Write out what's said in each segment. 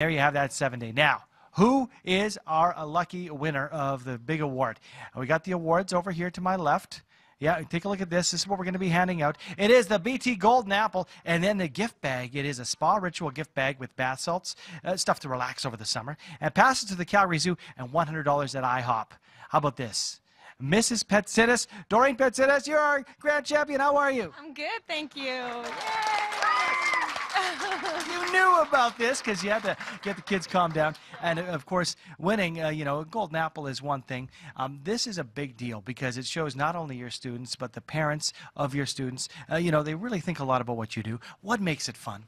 There you have that seven day. Now, who is our lucky winner of the big award? We got the awards over here to my left. Yeah, take a look at this. This is what we're going to be handing out. It is the BT Golden Apple, and then the gift bag. It is a spa ritual gift bag with bath salts, uh, stuff to relax over the summer, and passes to the Calgary Zoo and $100 at IHOP. How about this? Mrs. Petsitis, Doreen Petsitis, you're our grand champion. How are you? I'm good, thank you. Yay! you knew about this because you had to get the kids calmed down. And of course, winning, uh, you know, a golden apple is one thing. Um, this is a big deal because it shows not only your students, but the parents of your students. Uh, you know, they really think a lot about what you do. What makes it fun?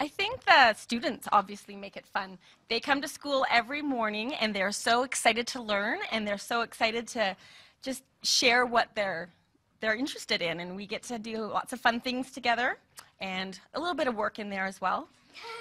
I think the students obviously make it fun. They come to school every morning and they're so excited to learn and they're so excited to just share what they're they're interested in and we get to do lots of fun things together and a little bit of work in there as well.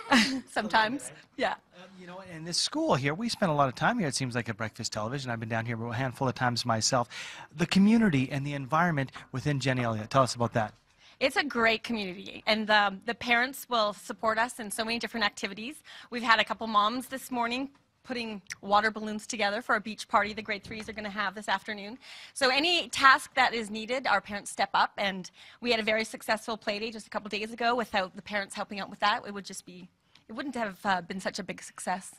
Sometimes, yeah. Um, you know, in this school here, we spend a lot of time here. It seems like at Breakfast Television. I've been down here a handful of times myself. The community and the environment within Jennie Elliott. Tell us about that. It's a great community, and the, the parents will support us in so many different activities. We've had a couple moms this morning putting water balloons together for a beach party the grade threes are going to have this afternoon. So any task that is needed, our parents step up, and we had a very successful play day just a couple days ago. Without the parents helping out with that, it would just be, it wouldn't have uh, been such a big success.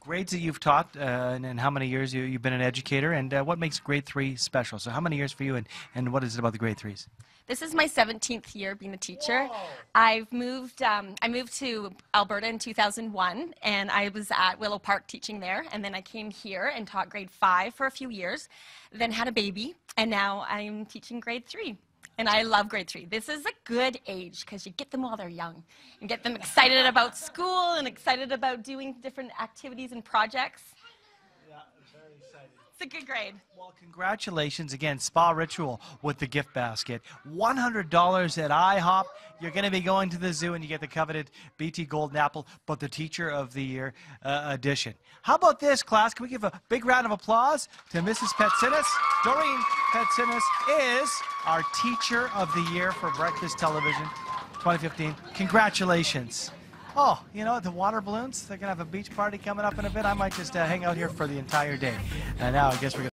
Grades that you've taught, uh, and, and, how many years you, have been an educator, and uh, what makes grade three special? So, how many years for you, and, and what is it about the grade threes? This is my 17th year being a teacher. Whoa. I've moved. Um, I moved to Alberta in 2001, and I was at Willow Park teaching there. And then I came here and taught grade five for a few years. Then had a baby, and now I'm teaching grade three. And I love grade three. This is a good age because you get them while they're young and get them excited about school and excited about doing different activities and projects. Yeah, very excited. It's a good grade. Well, congratulations again, Spa Ritual with the gift basket. $100 at IHOP. You're going to be going to the zoo and you get the coveted BT Golden Apple, but the Teacher of the Year uh, edition. How about this, class? Can we give a big round of applause to Mrs. Petsinis? Doreen Petsinis is our Teacher of the Year for Breakfast Television 2015. Congratulations. Oh, you know, the water balloons, they're going to have a beach party coming up in a bit. I might just uh, hang out here for the entire day. And now I guess we're going